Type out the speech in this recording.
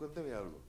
cuénteme algo.